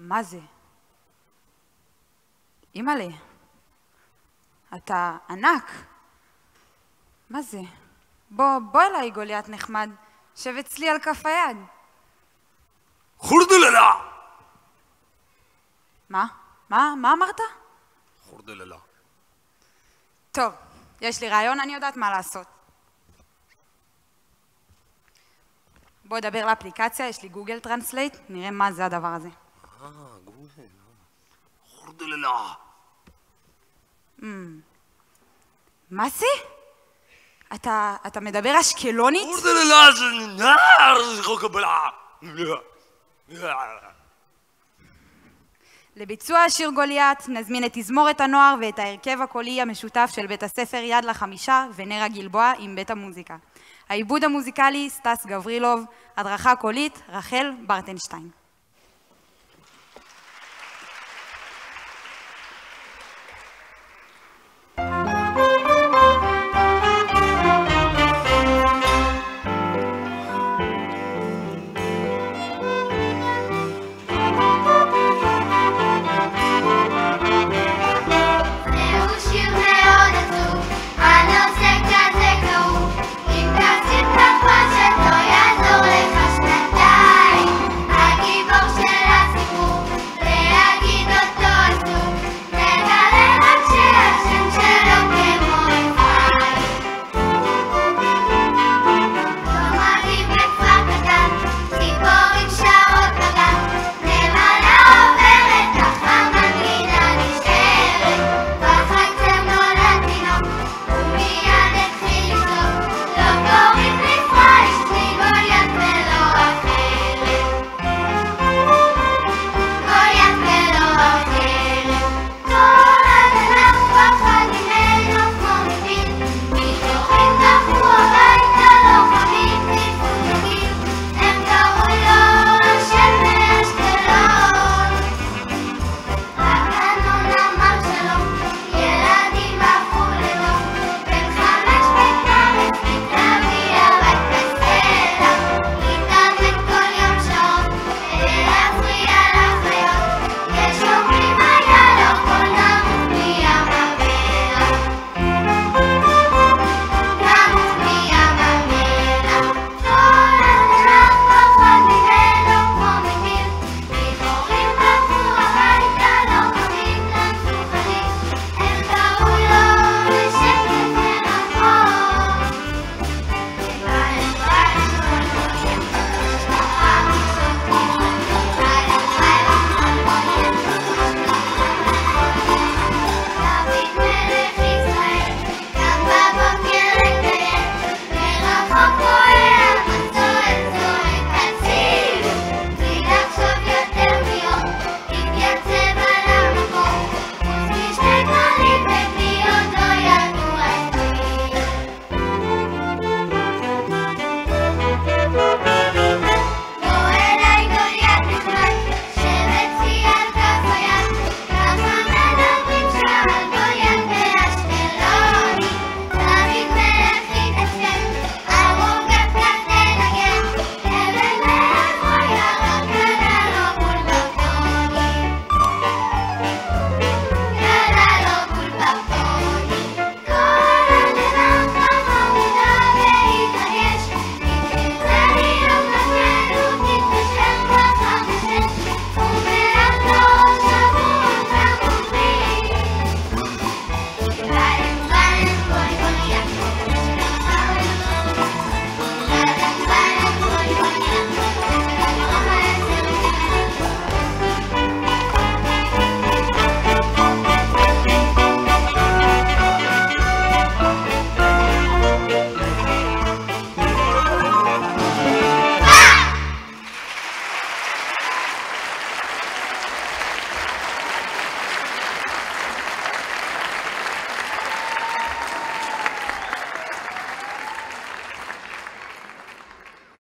מה זה? אימא'לה, אתה ענק. מה זה? בוא, בוא אליי, גוליית נחמד. שב אצלי על כף היד. חורדללה! מה? מה? מה אמרת? חורדללה. טוב, יש לי רעיון, אני יודעת מה לעשות. בוא נדבר לאפליקציה, יש לי גוגל Translate, נראה מה זה הדבר הזה. אה, גוגל. חורדללה. מה זה? אתה, אתה מדבר אשקלונית? חורדללה זה נער. לביצוע השיר גוליית נזמין את תזמורת הנוער ואת ההרכב הקולי המשותף של בית הספר יד לחמישה ונר הגלבוע עם בית המוזיקה. העיבוד המוזיקלי סטס גברילוב, הדרכה קולית רחל ברטנשטיין.